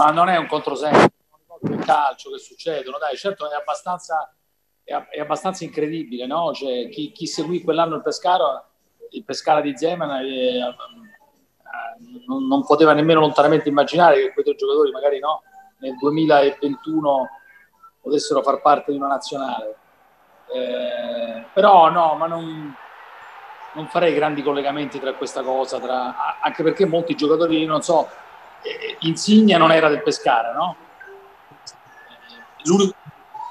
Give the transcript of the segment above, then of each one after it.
ma non è un controsenso, del calcio che succedono, dai, certo è abbastanza, è, è abbastanza incredibile, no? Cioè, chi, chi, seguì quell'anno il Pescara, il Pescara di Zeman, eh, eh, non, non, poteva nemmeno lontanamente immaginare che quei due giocatori magari no, nel 2021 potessero far parte di una nazionale. Eh, però no, ma non, non, farei grandi collegamenti tra questa cosa, tra, anche perché molti giocatori, non so, Insigne non era del Pescara, no? L'unico,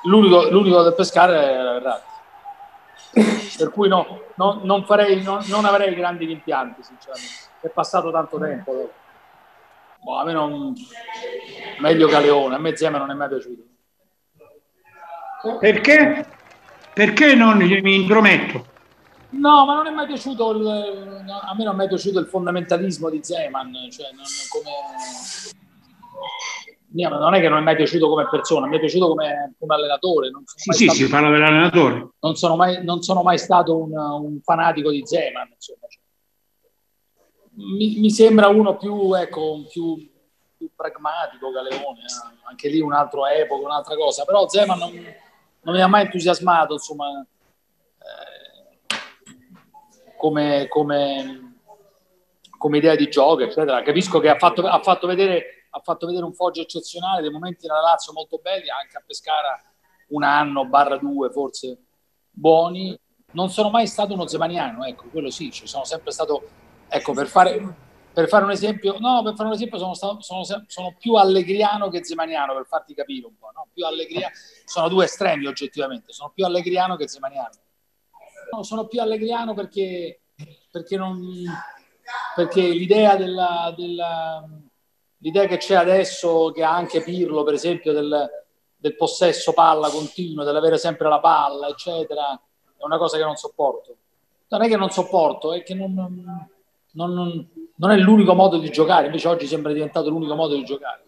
l'unico, l'unico del Pescara era Verratti. Per cui no, no non, farei, no, non avrei grandi rimpianti, sinceramente. È passato tanto tempo. Boh, a me non... Meglio Galeone, a me Zema non è mai piaciuto. Perché? Perché non mi intrometto? No, ma non è mai piaciuto il, a me non è mai piaciuto il fondamentalismo di Zeman, cioè non, come, non è che non è mai piaciuto come persona, mi è piaciuto come, come allenatore. Non sì, sì, stato, si parla dell'allenatore. Non sono mai, non sono mai stato un, un fanatico di Zeman, insomma. Mi, mi, sembra uno più, ecco, più, più pragmatico Galeone, eh. anche lì un altro epoca, un'altra cosa, però Zeman non, non mi ha mai entusiasmato, insomma, eh, come, come, come, idea di gioco, eccetera. Capisco che ha fatto, ha fatto vedere ha fatto vedere un Foggia eccezionale, dei momenti nella Lazio molto belli, anche a Pescara un anno, barra due forse buoni. Non sono mai stato uno zemaniano, ecco, quello sì, ci sono sempre stato, ecco, per fare, per fare un esempio, no, per fare un esempio sono, stato, sono, sono più allegriano che zemaniano, per farti capire un po', no? Più allegriano, sono due estremi oggettivamente, sono più allegriano che zemaniano. No, sono più allegriano perché, perché, non, perché l'idea della, della l'idea che c'è adesso, che ha anche Pirlo, per esempio, del, del possesso palla continuo, dell'avere sempre la palla, eccetera, è una cosa che non sopporto. Non è che non sopporto, è che non, non, non è l'unico modo di giocare, invece oggi sembra diventato l'unico modo di giocare.